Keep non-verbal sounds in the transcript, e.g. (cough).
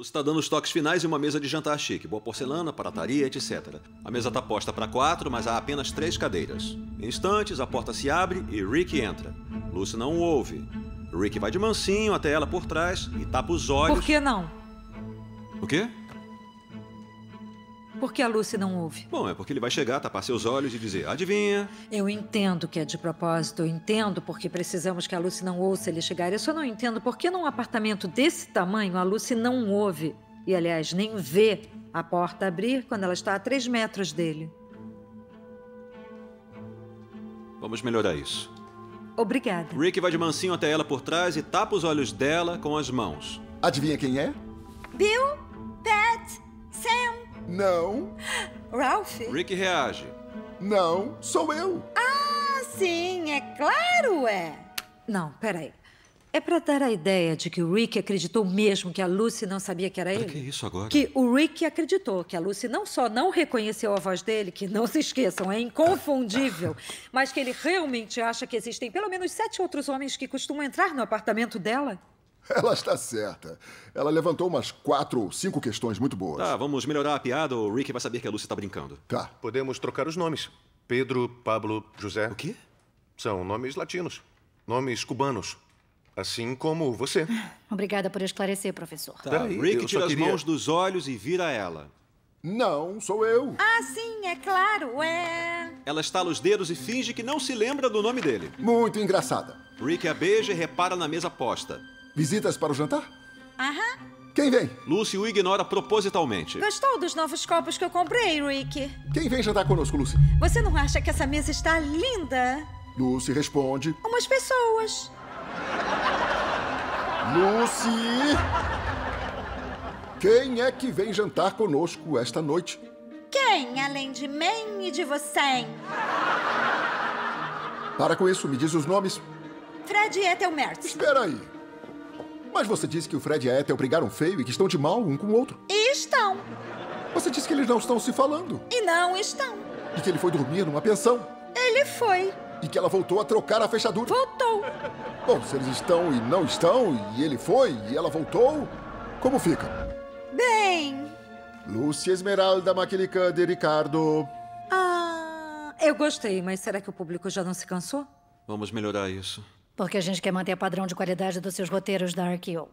Está dando os toques finais em uma mesa de jantar chique, boa porcelana, prataria, etc. A mesa está posta para quatro, mas há apenas três cadeiras. Em instantes, a porta se abre e Rick entra. Lucy não o ouve. Rick vai de mansinho até ela por trás e tapa os olhos. Por que não? O quê? Por que a Lucy não ouve? Bom, é porque ele vai chegar, tapar seus olhos e dizer: Adivinha? Eu entendo que é de propósito, eu entendo porque precisamos que a Lucy não ouça ele chegar. Eu só não entendo por que num apartamento desse tamanho a Lucy não ouve. E, aliás, nem vê a porta abrir quando ela está a três metros dele. Vamos melhorar isso. Obrigada. Rick vai de mansinho até ela por trás e tapa os olhos dela com as mãos. Adivinha quem é? Bill, Não, Ralph. Rick reage. não, sou eu. Ah, sim, é claro, é. Não, peraí. É pra dar a ideia de que o Rick acreditou mesmo que a Lucy não sabia que era Pra ele? que isso agora? Que o Rick acreditou que a Lucy não só não reconheceu a voz dele, que não se esqueçam, é inconfundível, mas que ele realmente acha que existem pelo menos sete outros homens que costumam entrar no apartamento dela? Ela está certa. Ela levantou umas quatro ou cinco questões muito boas. Tá, vamos melhorar a piada ou o Rick vai saber que a Lucy tá brincando. Tá. Podemos trocar os nomes. Pedro, Pablo, José. O quê? São nomes latinos. Nomes cubanos. Assim como você. (laughs) Obrigada por esclarecer, professor. Tá, Peraí, Rick tira as queria- mãos dos olhos e vira ela. Não, sou eu. Ah, sim, é claro, é. Ela estala os dedos e finge que não se lembra do nome dele. Muito engraçada. Rick a beija e repara na mesa posta. Visitas para o jantar? Aham. Quem vem? Lucy o ignora propositalmente. Gostou dos novos copos que eu comprei, Rick? Quem vem jantar conosco, Lucy? Você não acha que essa mesa está linda? Lucy responde. Umas pessoas. Lucy! Quem é que vem jantar conosco esta noite? Quem, além de mim e de você? Para com isso, me diz os nomes. Fred e Ethel Mertz. Espera aí. Mas você disse que o Fred e a Ethel brigaram feio e que estão de mal um com o outro. E estão. Você disse que eles não estão se falando. E não estão. E que ele foi dormir numa pensão. Ele foi. E que ela voltou a trocar a fechadura. Voltou. Bom, se eles estão e não estão, e ele foi e ela voltou, como fica? Bem. Lúcia Esmeralda Maquilica de Ricardo. Ah, eu gostei, mas será que o público já não se cansou? Vamos melhorar isso. Porque a gente quer manter o padrão de qualidade dos seus roteiros da Arqueo.